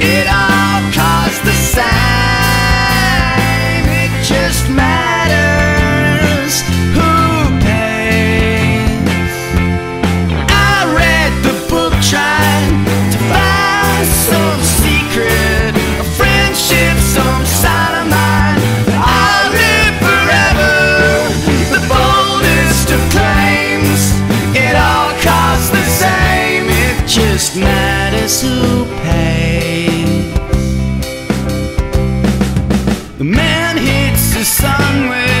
It all costs the same. It just matters who pays. I read the book trying to find some secret, friendship, some of mine. I'll live forever. The boldest of claims. It all costs the same. It just matters who pays. man hits the sun with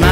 my